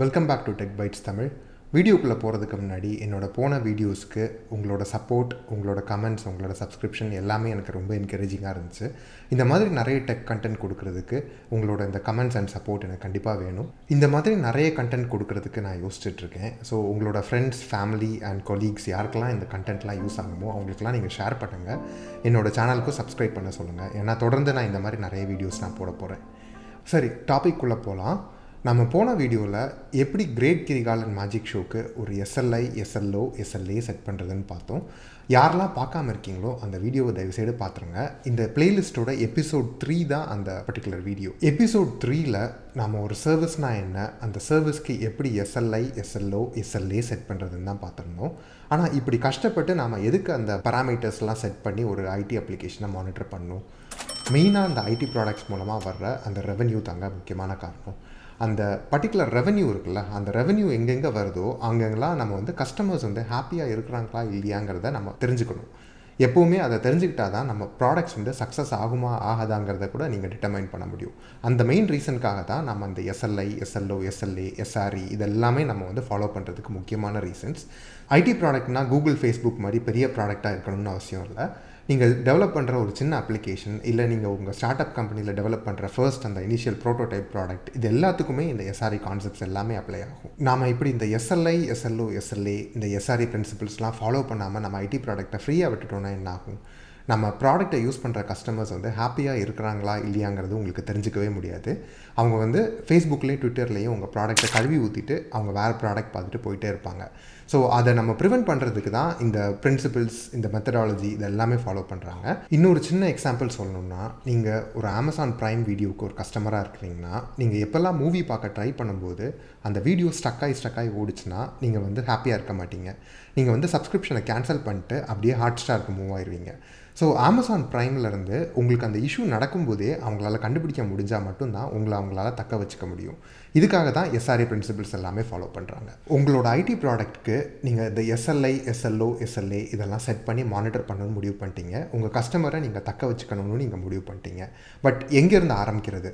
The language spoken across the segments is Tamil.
Welcome back to Tech Bytes Tamil வீடியோக்குள்ளே போகிறதுக்கு முன்னாடி என்னோட போன வீடியோஸ்க்கு உங்களோட சப்போர்ட் உங்களோட கமெண்ட்ஸ் உங்களோட சப்ஸ்கிரிப்ஷன் எல்லாமே எனக்கு ரொம்ப என்கரேஜிங்காக இருந்துச்சு. இந்த மாதிரி நிறைய டெக் கண்டென்ட் கொடுக்கறதுக்கு உங்களோட இந்த கமெண்ட்ஸ் அண்ட் சப்போர்ட் எனக்கு கண்டிப்பாக வேணும். இந்த மாதிரி நிறைய கண்டென்ட் கொடுக்கறதுக்கு நான் யோசிச்சுட்ருக்கேன் ஸோ உங்களோட ஃப்ரெண்ட்ஸ் ஃபேமிலி அண்ட் கொலீக்ஸ் யாருக்கெல்லாம் இந்த கண்டென்ட்லாம் யூஸ் ஆகுமோ அவங்களுக்குலாம் நீங்கள் ஷேர் பண்ணுங்கள் என்னோட சேனலுக்கும் சப்ஸ்கிரைப் பண்ண சொல்லுங்கள் ஏன்னா தொடர்ந்து நான் இந்த மாதிரி நிறைய வீடியோஸ் நான் போட போகிறேன் சரி டாபிக் உள்ளே போகலாம் நம்ம போன வீடியோவில் எப்படி கிரேட் கிரிகாலன் மேஜிக் ஷோக்கு ஒரு எஸ்எல்ஐ எஸ்எல்ஓ எஸ்எல்ஏ செட் பண்ணுறதுன்னு பார்த்தோம். யாரெல்லாம் பார்க்காம இருக்கீங்களோ அந்த வீடியோவை தயவுசெய்து பார்த்துருங்க இந்த பிளேலிஸ்ட்டோட எபிசோட் த்ரீ தான் அந்த பர்டிகுலர் வீடியோ எபிசோட் த்ரீல நம்ம ஒரு சர்வீஸ்னால் என்ன அந்த சர்வீஸ்க்கு எப்படி எஸ்எல்ஐ எஸ்எல்ஓ எஸ்எல்ஏ செட் பண்ணுறதுன்னு தான் பார்த்துருந்தோம். ஆனால் இப்படி கஷ்டப்பட்டு நாம் எதுக்கு அந்த பராமீட்டர்ஸ்லாம் செட் பண்ணி ஒரு ஐடி அப்ளிகேஷனை மானிட்டர் பண்ணணும் மெயினாக அந்த ஐடி ப்ராடக்ட்ஸ் மூலமாக வர்ற அந்த ரெவென்யூ தாங்க முக்கியமான காரணம். அந்த பர்டிகுலர் ரெவென்யூ இருக்குல்ல அந்த ரெவென்யூ எங்கெங்கே வருதோ அங்கெங்கெல்லாம் நம்ம வந்து கஸ்டமர்ஸ் வந்து ஹாப்பியாக இருக்கிறாங்களா இல்லையாங்கிறத நம்ம தெரிஞ்சுக்கணும். எப்போவுமே அதை தெரிஞ்சுக்கிட்டா தான் நம்ம ப்ராடக்ட்ஸ் வந்து சக்ஸஸ் ஆகுமா ஆகாதாங்கிறத கூட நீங்கள் டிட்டர்மைன் பண்ண முடியும். அந்த மெயின் ரீசனுக்காக தான் நம்ம அந்த எஸ்எல்ஐ எஸ்எல்ஓ எஸ்எல்ஏ எஸ்ஆர்இ இதெல்லாமே நம்ம வந்து ஃபாலோ பண்ணுறதுக்கு முக்கியமான ரீசன்ஸ் ஐடி ப்ராடக்ட்னா கூகுள் ஃபேஸ்புக் மாதிரி பெரிய ப்ராடக்டாக இருக்கணும்னு அவசியம் இல்லை. நீங்கள் டெவலப் பண்ணுற ஒரு சின்ன அப்ளிகேஷன் இல்லை நீங்கள் உங்கள் ஸ்டார்ட் அப் கம்பெனியில் டெவலப் பண்ணுற ஃபர்ஸ்ட் அந்த இனிஷியல் ப்ரோட்டோடைப் ப்ராடக்ட் இது எல்லாத்துக்குமே இந்த எஸ்ஆர்ஐ கான்செப்ட்ஸ் எல்லாமே அப்ளை ஆகும். நாம் இப்படி இந்த எஸ்எல்ஐ எஸ்எல்ஓ எஸ்எல்ஏ இந்த எஸ்ஆர்ஐ பிரின்சிபிள்ஸ்லாம் ஃபாலோ பண்ணாமல் நம்ம ஐடி ப்ராடக்ட்டை ஃப்ரீயாக விட்டுட்டோன்னா என்ன ஆகும்? நம்ம ப்ராடக்ட்டை யூஸ் பண்ணுற கஸ்டமர்ஸ் வந்து ஹாப்பியாக இருக்கிறாங்களா இல்லையாங்கிறது உங்களுக்கு தெரிஞ்சிக்கவே முடியாது. அவங்க வந்து ஃபேஸ்புக்லேயும் ட்விட்டர்லேயும் உங்கள் ப்ராடக்ட்டை கழுவி ஊற்றிட்டு அவங்க வேறு ப்ராடக்ட் பார்த்துட்டு போயிட்டே இருப்பாங்க. ஸோ அதை நம்ம ப்ரிவென்ட் பண்ணுறதுக்கு தான் இந்த பிரின்சிபிள்ஸ் இந்த மெத்தடாலஜி இது எல்லாமே ஃபாலோ பண்ணுறாங்க இன்னொரு சின்ன எக்ஸாம்பிள் சொல்லணும்னா நீங்கள் ஒரு அமேசான் ப்ரைம் வீடியோவுக்கு ஒரு கஸ்டமராக இருக்கிறீங்கன்னா நீங்கள் எப்போல்லாம் மூவி பார்க்க ட்ரை பண்ணும்போது அந்த வீடியோ ஸ்டக்காகி ஸ்டக்காகி ஓடிச்சுன்னா நீங்கள் வந்து ஹாப்பியாக இருக்க மாட்டீங்க. நீங்கள் வந்து சப்ஸ்கிரிப்ஷனை கேன்சல் பண்ணிட்டு அப்படியே ஹாட் ஸ்டாருக்கு மூவ் ஆயிடுவீங்க ஸோ அமேசான் ப்ரைம்லேருந்து உங்களுக்கு அந்த இஷ்யூ நடக்கும்போதே அவங்களால கண்டுபிடிக்க முடிஞ்சால் மட்டும்தான் உங்களை அவங்களால தக்க வச்சுக்க முடியும். இதுக்காக தான் எஸ்ஆர்ஏ பிரின்சிபிள்ஸ் எல்லாமே ஃபாலோ பண்ணுறாங்க உங்களோட ஐடி ப்ராடக்ட்க்கு நீங்கள் இந்த எஸ்எல்ஐ எஸ்எல்ஓ எஸ்எல்ஏ இதெல்லாம் செட் பண்ணி மானிட்டர் பண்ணணும்னு முடிவு பண்ணிட்டீங்க. உங்கள் கஸ்டமரை நீங்கள் தக்க வச்சுக்கணும்னு நீங்கள் முடிவு பண்ணிட்டீங்க. பட் எங்கேருந்து ஆரம்பிக்கிறது?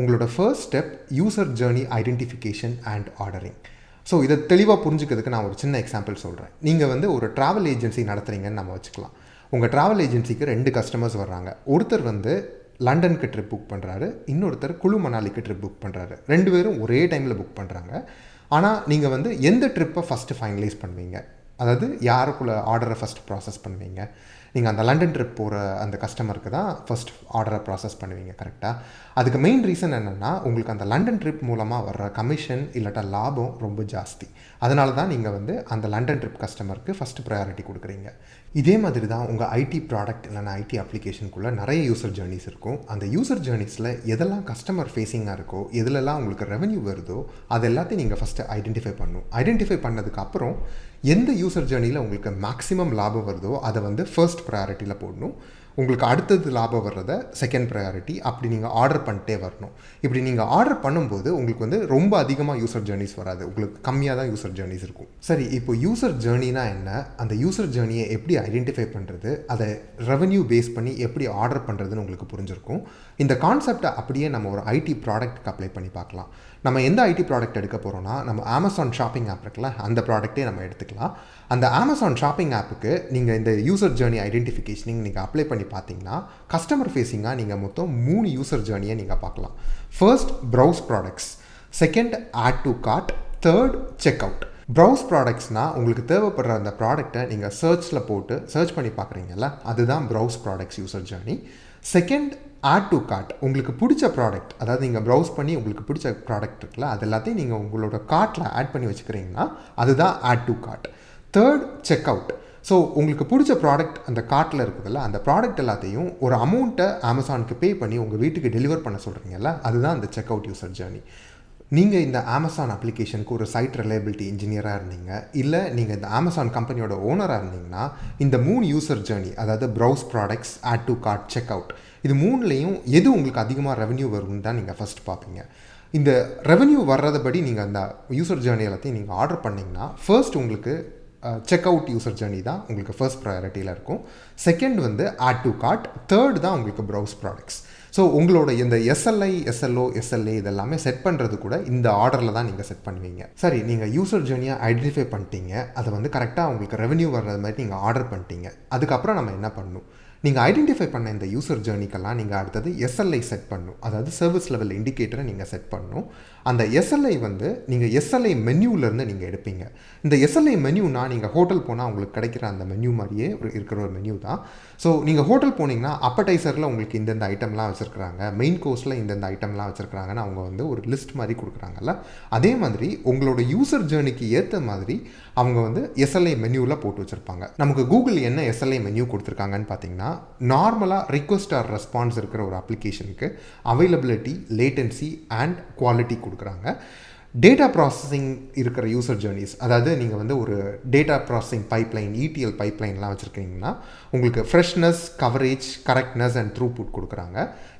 உங்களோட first step user journey identification and ordering so இதை தெளிவாக புரிஞ்சுக்கிறதுக்கு நான் ஒரு சின்ன எக்ஸாம்பிள் சொல்கிறேன் நீங்கள் வந்து ஒரு ட்ராவல் ஏஜென்சி நடத்துகிறீங்கன்னு நம்ம வச்சுக்கலாம். உங்கள் ட்ராவல் ஏஜென்சிக்கு ரெண்டு கஸ்டமர்ஸ் வர்றாங்க. ஒருத்தர் வந்து லண்டனுக்கு ட்ரிப் புக் பண்ணுறாரு இன்னொருத்தர் குழு மணாலிக்கு ட்ரிப் புக் பண்ணுறாரு ரெண்டு பேரும் ஒரே டைமில் புக் பண்ணுறாங்க ஆனால் நீங்கள் வந்து எந்த ட்ரிப்பை ஃபஸ்ட்டு ஃபைனலைஸ் பண்ணுவீங்க? அதாவது யாருக்குள்ள ஆர்டரை ஃபஸ்ட் ப்ராசஸ் பண்ணுவீங்க? நீங்கள் அந்த லண்டன் ட்ரிப் போகிற அந்த கஸ்டமருக்கு தான் ஃபஸ்ட் ஆர்டரை ப்ராசஸ் பண்ணுவீங்க கரெக்டாக அதுக்கு மெயின் ரீசன் என்னென்னா உங்களுக்கு அந்த லண்டன் ட்ரிப் மூலமாக வர்ற கமிஷன் இல்லாட்டா லாபம் ரொம்ப ஜாஸ்தி. அதனால தான் நீங்கள் வந்து அந்த லண்டன் ட்ரிப் கஸ்டமருக்கு ஃபஸ்ட்டு ப்ரையாரிட்டி கொடுக்குறீங்க. இதே மாதிரி தான் உங்கள் ஐடி ப்ராடக்ட் இல்லைனா ஐடி அப்ளிகேஷனுக்குள்ளே நிறைய யூசர் ஜேர்னிஸ் இருக்கும். அந்த யூசர் ஜேர்னிஸில் எதெல்லாம் கஸ்டமர் ஃபேஸிங்காக இருக்கோ எதுலெல்லாம் உங்களுக்கு ரெவன்யூ வருதோ அது எல்லாத்தையும் நீங்கள் ஃபஸ்ட்டு ஐடென்டிஃபை பண்ணும் ஐடென்டிஃபை பண்ணதுக்கப்புறம் எந்த யூசர் ஜேர்னியில் உங்களுக்கு மேக்ஸிமம் லாபம் வருதோ அதை வந்து ஃபர்ஸ்ட் ப்ரையாரிட்டியில் போடணும். உங்களுக்கு அடுத்தது லாபம் வர்றதை செகண்ட் ப்ரையாரிட்டி அப்படி நீங்கள் ஆர்டர் பண்ணிட்டே வரணும். இப்படி நீங்கள் ஆர்டர் பண்ணும்போது உங்களுக்கு வந்து ரொம்ப அதிகமாக யூசர் ஜேர்னிஸ் வராது. உங்களுக்கு கம்மியாக தான் யூசர் ஜேர்னிஸ் இருக்கும். சரி இப்போ யூசர் ஜேர்னினா என்ன? அந்த யூசர் ஜேர்னியை எப்படி ஐடென்டிஃபை பண்ணுறது அதை ரெவன்யூ பேஸ் பண்ணி எப்படி ஆர்டர் பண்ணுறதுன்னு உங்களுக்கு புரிஞ்சிருக்கும். இந்த கான்செப்டை அப்படியே நம்ம ஒரு ஐடி ப்ராடக்ட்டுக்கு அப்ளை பண்ணி பார்க்கலாம். நம்ம எந்த ஐடி ப்ராடக்ட் எடுக்க போகிறோம்னா நம்ம அமேசான் ஷாப்பிங் ஆப் இருக்குல்ல அந்த ப்ராடக்ட்டே நம்ம எடுத்துக்கலாம். அந்த அமேசான் ஷாப்பிங் ஆப்புக்கு நீங்கள் இந்த யூசர் ஜேர்னி ஐடென்டிஃபிகேஷனிங் நீங்கள் அப்ளை பண்ணி பார்த்தீங்கன்னா கஸ்டமர் ஃபேஸிங்காக நீங்கள் மொத்தம் மூணு யூசர் ஜேர்னியை நீங்கள் பார்க்கலாம். First browse products second add to cart third check out browse ப்ராடக்ட்ஸ்னால் உங்களுக்கு தேவைப்படுற அந்த ப்ராடக்ட்டை நீங்கள் சர்ச்சில் போட்டு சர்ச் பண்ணி பார்க்குறீங்கல்ல அதுதான் browse products user journey second add to cart உங்களுக்கு பிடிச்ச ப்ராடக்ட் அதாவது நீங்கள் ப்ரௌஸ் பண்ணி உங்களுக்கு பிடிச்ச ப்ராடக்ட் இருக்குல்ல அது எல்லாத்தையும் நீங்கள் உங்களோட கார்ட்டில் ஆட் பண்ணி வச்சுக்கிறீங்கன்னா அதுதான் add to cart third check out so உங்களுக்கு பிடிச்ச ப்ராடக்ட் அந்த கார்ட்டில் இருக்குதுல்ல அந்த ப்ராடக்ட் எல்லாத்தையும் ஒரு அமௌண்ட்டை அமேசானுக்கு பே பண்ணி உங்கள் வீட்டுக்கு டெலிவர் பண்ண சொல்கிறீங்கல்ல அதுதான் அந்த செக் அவுட் யூசர் ஜேர்னி நீங்கள் இந்த அமேசான் அப்ளிகேஷனுக்கு ஒரு சைட் ரிலையபிலிட்டி இன்ஜினியராக இருந்தீங்க இல்லை நீங்கள் இந்த அமேசான் கம்பெனியோட ஓனராக இருந்தீங்கன்னா இந்த மூணு யூசர் ஜேர்னி அதாவது browse products add to cart check out இது மூணுலேயும் எது உங்களுக்கு அதிகமாக ரெவன்யூ வரும்னு தான் நீங்கள் ஃபஸ்ட் பார்ப்பீங்க இந்த ரெவன்யூ வர்றதைப்படி நீங்கள் அந்த யூசர் ஜேர்னி எல்லாத்தையும் நீங்கள் ஆர்டர் பண்ணிங்கன்னா ஃபர்ஸ்ட் உங்களுக்கு செக் அவுட் யூசர் ஜேர்னி தான் உங்களுக்கு ஃபர்ஸ்ட் ப்ரையாரிட்டியில் இருக்கும். செகண்ட் வந்து ஆட் டு கார்ட் தேர்ட் தான் உங்களுக்கு ப்ரௌஸ் ப்ராடக்ட்ஸ் ஸோ உங்களோட இந்த எஸ்எல்ஐ எஸ்எல்ஓ எஸ்எல்ஏ இதெல்லாமே செட் பண்ணுறது கூட இந்த ஆர்டரில் தான் நீங்கள் செட் பண்ணுவீங்க. சரி நீங்கள் யூசர் ஜேர்னியை ஐடென்டிஃபை பண்ணிட்டீங்க. அதை வந்து கரெக்டாக உங்களுக்கு ரெவன்யூ வர்றது மாதிரி நீங்கள் ஆர்டர் பண்ணிட்டீங்க. அதுக்கப்புறம் நம்ம என்ன பண்ணணும் நீங்கள் ஐடென்டிஃபை பண்ண இந்த யூசர் ஜேர்னிக்கெல்லாம் நீங்கள் அடுத்தது எஸ்எல்ஐ செட் பண்ணணும் அதாவது சர்வீஸ் லெவல் இண்டிகேட்டரை நீங்கள் செட் பண்ணணும் அந்த எஸ்எல்ஐ வந்து நீங்கள் எஸ்எல்ஐ மென்யூலேருந்து நீங்கள் எடுப்பீங்க. இந்த எஸ்எல்ஐ மென்யூனா நீங்கள் ஹோட்டல் போனால் உங்களுக்கு கிடைக்கிற அந்த மென்யூ மாதிரியே ஒரு இருக்கிற ஒரு மென்யூ தான். ஸோ நீங்கள் ஹோட்டல் போனீங்கன்னா அப்படைசரில் உங்களுக்கு இந்தந்த ஐட்டம்லாம் வச்சுருக்குறாங்க. மெயின் கோர்ஸில் இந்தந்த ஐட்டம்லாம் வச்சுருக்காங்கன்னு அவங்க வந்து ஒரு லிஸ்ட் மாதிரி கொடுக்குறாங்கல்ல. அதே மாதிரி உங்களோட யூசர் ஜேர்னிக்கு ஏற்ற மாதிரி அவங்க வந்து எஸ்எல்ஐ மென்யூவில் போட்டு வச்சுருப்பாங்க. நமக்கு கூகுள் என்ன எஸ்எல்ஐ மென்யூ கொடுத்துருக்காங்கன்னு பார்த்தீங்கன்னா நார்மலாக ரிக்வஸ்ட் ஆர் ரெஸ்பான்ஸ் இருக்கிற ஒரு அப்ளிகேஷனுக்கு அவைலபிலிட்டி லேட்டன்சி அண்ட் குவாலிட்டி கொடுக்குறாங்க. டேட்டா ப்ராசஸிங் இருக்கிற யூசர் ஜேர்னிஸ் அதாவது நீங்கள் வந்து ஒரு டேட்டா ப்ராசஸிங் பைப்லைன் இடிஎல் பைப்லைன்லாம் வச்சுருக்கீங்கன்னா உங்களுக்கு freshness coverage correctness and throughput கொடுக்குறாங்க.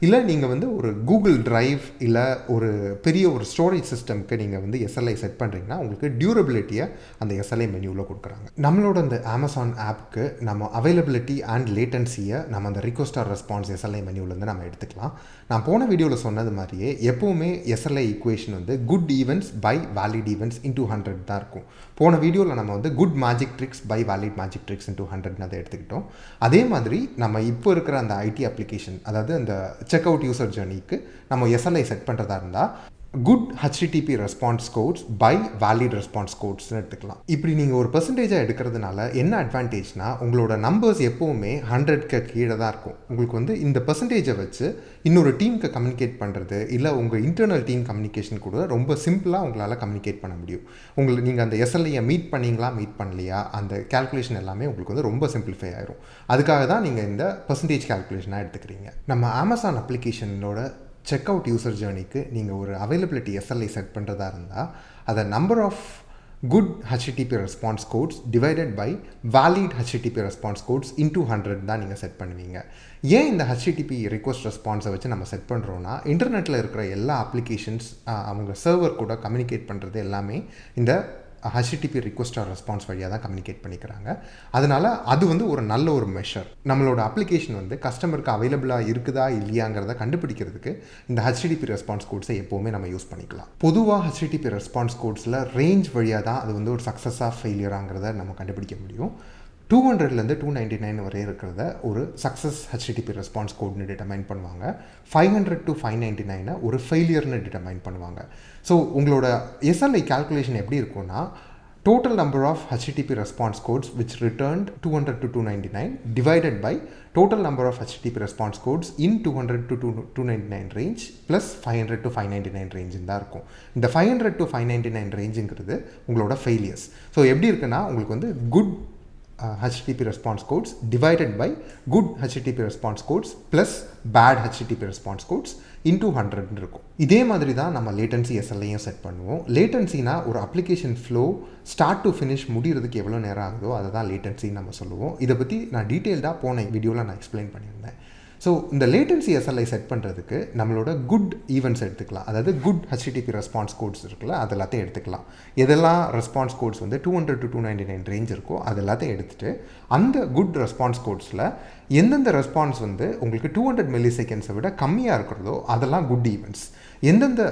இல்லை நீங்கள் வந்து ஒரு கூகுள் ட்ரைவ் இல்லை ஒரு பெரிய ஒரு ஸ்டோரேஜ் சிஸ்டம்க்கு நீங்கள் வந்து எஸ்எல்ஐ செட் பண்ணுறீங்கன்னா உங்களுக்கு டியூரபிலிட்டியை அந்த எஸ்எல்ஐ மெனுவில் கொடுக்குறாங்க. நம்மளோட அந்த அமேசான் ஆப்க்கு நம்ம அவைலபிலிட்டி அண்ட் லேட்டன்சியை நம்ம அந்த ரிக்வஸ்ட் ஆர் ரெஸ்பான்ஸ் எஸ்எல்ஐ மெனுவிலேருந்து நம்ம எடுத்துக்கலாம். நான் போன வீடியோவில் சொன்னது மாதிரியே எப்போவுமே எஸ்எல்ஐ ஈக்குவேஷன் வந்து good events by valid events into hundred தான் இருக்கும். போன வீடியோவில் நம்ம வந்து good magic tricks by valid magic tricks into ஹண்ட்ரட்னு அதை எடுத்துக்கிட்டோம். அதே மாதிரி நம்ம இப்போ இருக்கிற அந்த ஐடி அப்ளிகேஷன் அதாவது அந்த செக் அவுட் யூசர் ஜேர்னிக்கு நம்ம எஸ்எல்ஐ செட் பண்ணுறதா இருந்தால் good HTTP response codes by valid response கோட்ஸ்னு எடுத்துக்கலாம். இப்படி நீங்கள் ஒரு பர்சன்டேஜாக எடுக்கிறதுனால என்ன அட்வான்டேஜ்னா உங்களோட நம்பர்ஸ் எப்போவுமே ஹண்ட்ரட்க்கு கீழே தான் இருக்கும். உங்களுக்கு வந்து இந்த பர்சன்டேஜை வச்சு இன்னொரு டீமுக்கு கம்யூனிகேட் பண்ணுறது இல்லை உங்கள் இன்டர்னல் டீம் கம்யூனிகேஷன் கூட ரொம்ப சிம்பிளாக உங்களால் கம்யூனிகேட் பண்ண முடியும். உங்களுக்கு நீங்கள் அந்த எஸ்எல்ஐயை மீட் பண்ணீங்களா மீட் பண்ணலையா அந்த கேல்குலேஷன் எல்லாமே உங்களுக்கு வந்து ரொம்ப சிம்பிளிஃபை ஆயிரும். அதுக்காக தான் நீங்கள் இந்த பர்சன்டேஜ் கேல்குலேஷனாக எடுத்துக்கிறீங்க. நம்ம அமேசான் அப்ளிகேஷனோட செக் அவுட் யூசர் ஜேர்னிக்கு நீங்கள் ஒரு அவைலபிலிட்டி எஸ்எல்ஐ செட் பண்ணுறதா இருந்தால் அதை number of good HTTP response codes divided by valid HTTP response codes into hundred தான் நீங்கள் செட் பண்ணுவீங்க. ஏன் இந்த ஹச்டிடிபி ரிக்வஸ்ட் ரெஸ்பான்ஸை வச்சு நம்ம செட் பண்ணுறோன்னா இன்டர்நெட்டில் இருக்கிற எல்லா அப்ளிகேஷன்ஸ் அவங்க சர்வர் கூட கம்யூனிகேட் பண்ணுறது எல்லாமே இந்த ஹச்டிடிபி ரிக்வஸ்ட் ஆர் ரெஸ்பான்ஸ் வழியாக தான் கம்யூனிகேட் பண்ணிக்கிறாங்க. அதனால் அது வந்து ஒரு நல்ல ஒரு மெஷர் நம்மளோட அப்ளிகேஷன் வந்து கஸ்டமருக்கு அவைலபிளாக இருக்குதா இல்லையாங்கிறத கண்டுபிடிக்கிறதுக்கு இந்த ஹெச்டிபி ரெஸ்பான்ஸ் கோட்ஸை எப்போவுமே நம்ம யூஸ் பண்ணிக்கலாம். பொதுவாக ஹச்டிடிபி ரெஸ்பான்ஸ் கோட்ஸில் ரேஞ்ச் வழியாக தான் அது வந்து ஒரு சக்ஸஸாக ஃபெயிலியராங்கிறத நம்ம கண்டுபிடிக்க முடியும். டூ ஹண்ட்ரட்லேருந்து டூ நைன்டி நைன் வரை இருக்கிறத ஒரு சக்ஸஸ் ஹெச்டிடிபி ரெஸ்பான்ஸ் கோட்னு டிட்டர்மைன் பண்ணுவாங்க. Five hundred to five ninety நைனை ஒரு ஃபெயிலியர்னு டிட்டர்மைன் பண்ணுவாங்க. ஸோ உங்களோட எஸ்எல்ஐ கால்குலேஷன் எப்படி இருக்கும்னா total number of HTTP response codes which returned 200 to 299 divided by total number of HTTP response codes in 200 to 299 range plus 500 to 599 range தான் இருக்கும். இந்த 500 to 599 ரேஞ்சுங்கிறது உங்களோட ஃபெயிலியர்ஸ் ஸோ எப்படி இருக்குன்னா உங்களுக்கு வந்து good Uh, HTTP response codes divided by good HTTP response codes plus bad HTTP response codes into 100 இருக்கும் இதே மாதிரி தான் நம்ம லேட்டன்சி எஸ்எல்ஐயும் செட் பண்ணுவோம். லேட்டன்சினா ஒரு application flow start to finish முடிகிறதுக்கு எவ்வளோ நேரம் ஆகுதோ அதை தான் லேட்டன்சின்னு நம்ம சொல்லுவோம். இதை பற்றி நான் டீட்டெயில்டாக போன வீடியோவில் நான் எக்ஸ்பிளைன் பண்ணியிருந்தேன். ஸோ இந்த லேட்டன்சி எஸ்எல்ஐ செட் பண்ணுறதுக்கு நம்மளோட குட் ஈவெண்ட்ஸ் எடுத்துக்கலாம். அதாவது குட் ஹெச்டிடிபி ரெஸ்பான்ஸ் கோட்ஸ் இருக்குல்ல அது எல்லாத்தையும் எடுத்துக்கலாம். எதெல்லாம் ரெஸ்பான்ஸ் கோட்ஸ் வந்து two hundred to two ninety nine range இருக்கோ அது எல்லாத்தையும் எடுத்துகிட்டு அந்த குட் ரெஸ்பான்ஸ் கோட்ஸில் எந்தெந்த ரெஸ்பான்ஸ் வந்து உங்களுக்கு டூ ஹண்ட்ரட் மில்லி செகண்ட்ஸை விட கம்மியாக இருக்கிறதோ அதெல்லாம் குட் ஈவெண்ட்ஸ் எந்தெந்த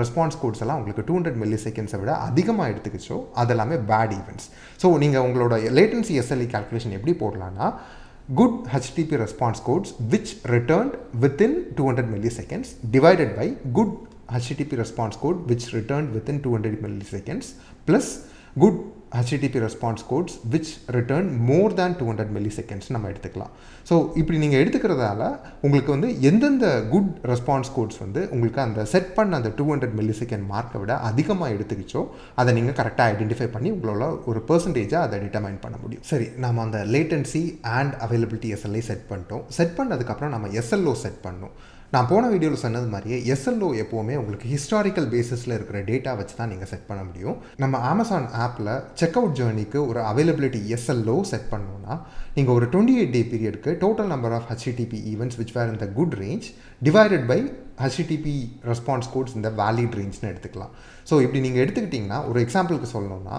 ரெஸ்பான்ஸ் கோட்ஸ் எல்லாம் உங்களுக்கு டூ ஹண்ட்ரட் மில்லி செகண்ட்ஸை விட அதிகமாக எடுத்துக்கிச்சோ அதெல்லாமே பேட் ஈவெண்ட்ஸ் ஸோ நீங்கள் உங்களோட லேட்டன்சி எஸ்எல்இ கால்குலேஷன் எப்படி போடலான்னா good HTTP response codes which returned within 200 milliseconds divided by good HTTP response code which returned within 200 milliseconds plus good HTTP response codes which than more than 200 milliseconds நம்ம எடுத்துக்கலாம். ஸோ இப்படி நீங்கள் எடுத்துக்கிறதால உங்களுக்கு வந்து எந்தெந்த குட் ரெஸ்பான்ஸ் கோட்ஸ் வந்து உங்களுக்கு அந்த செட் பண்ண அந்த டூ ஹண்ட்ரட் மில்லி செகண்ட் மார்க்கை விட அதிகமாக எடுத்துக்கிச்சோ அதை நீங்கள் கரெக்டாக ஐடென்டிஃபை பண்ணி உங்களோட ஒரு பர்சன்டேஜாக அதை டிட்டர்மைன் பண்ண முடியும். சரி நம்ம அந்த latency and availability SLI set பண்ணிட்டோம். செட் பண்ணதுக்கப்புறம் நம்ம எஸ்எல்ஓ செட் பண்ணோம். நான் போன வீடியோவில் சொன்னது மாதிரியே எஸ்எல்ஓ எப்போவுமே உங்களுக்கு ஹிஸ்டாரிக்கல் பேசிஸில் இருக்கிற டேட்டா வச்சு தான் நீங்கள் செட் பண்ண முடியும். நம்ம அமேசான் ஆப்பில் செக் அவுட் ஜேர்னிக்கு ஒரு அவைலபிலிட்டி எஸ்எல்ஓ செட் பண்ணோன்னா நீங்கள் ஒரு twenty eight day பீரியடுக்கு total number of HTTP events which were இந்த good range divided by HTTP response codes இந்த வேலிட் ரேஞ்ச்னு எடுத்துக்கலாம். ஸோ இப்படி நீங்கள் எடுத்துக்கிட்டிங்கன்னா ஒரு எக்ஸாம்பிளுக்கு சொல்லணும்னா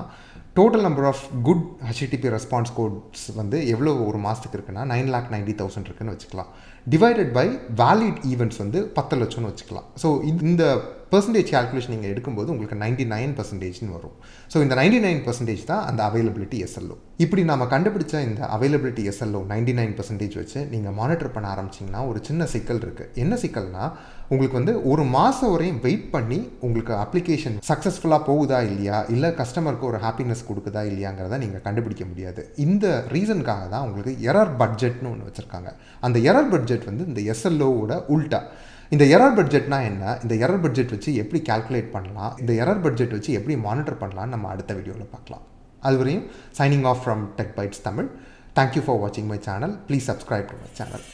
total number of good HTTP response codes வந்து எவ்வளோ ஒரு மாதத்துக்கு இருக்குன்னா நைன் லேக் நைன்டி தௌசண்ட் இருக்குன்னு வச்சுக்கலாம். டிவைடட் பை வேலிட் ஈவெண்ட்ஸ் வந்து பத்து லட்சம்னு வச்சுக்கலாம். ஸோ இந்த பர்சன்டேஜ் கால்குலேஷன் நீங்கள் எடுக்கும்போது உங்களுக்கு நைன்டி நைன் பர்சன்டேஜ்னு வரும். ஸோ இந்த நைன்டி நைன் பர்சன்டேஜ் தான் அந்த அவைலபிலிட்டி எஸ்எல்ஓ இப்படி நம்ம கண்டுபிடிச்ச இந்த availability SLO ninety nine percentage வச்சு நீங்கள் மானிட்டர் பண்ண ஆரம்பிச்சிங்கன்னா ஒரு சின்ன சிக்கல் இருக்குது என்ன சிக்கல்னா உங்களுக்கு வந்து ஒரு மாதம் வரையும் வெயிட் பண்ணி உங்களுக்கு அப்ளிகேஷன் சக்ஸஸ்ஃபுல்லாக போகுதா இல்லையா? இல்லை கஸ்டமருக்கு ஒரு ஹாப்பினஸ் கொடுக்குதா இல்லையாங்கிறத நீங்கள் கண்டுபிடிக்க முடியாது. இந்த ரீசனுக்காக தான் உங்களுக்கு எரர் பட்ஜெட்னு ஒன்று வச்சுருக்காங்க. அந்த எரர் பட்ஜெட் பட்ஜெட் வந்து இந்த எஸ்எல்ஓவோட உல்ட்டா இந்த எரர் பட்ஜெட்னா என்ன? இந்த எரர் பட்ஜெட் வச்சு எப்படி கால்குலேட் பண்ணலாம்? இந்த எரர் பட்ஜெட் வச்சு எப்படி மானிட்டர் பண்ணலாம் நம்ம அடுத்த வீடியோவில் பார்க்கலாம். அதுவரையும் signing off from tech bytes Tamil. Thank you for வாட்சிங் my channel please subscribe to my channel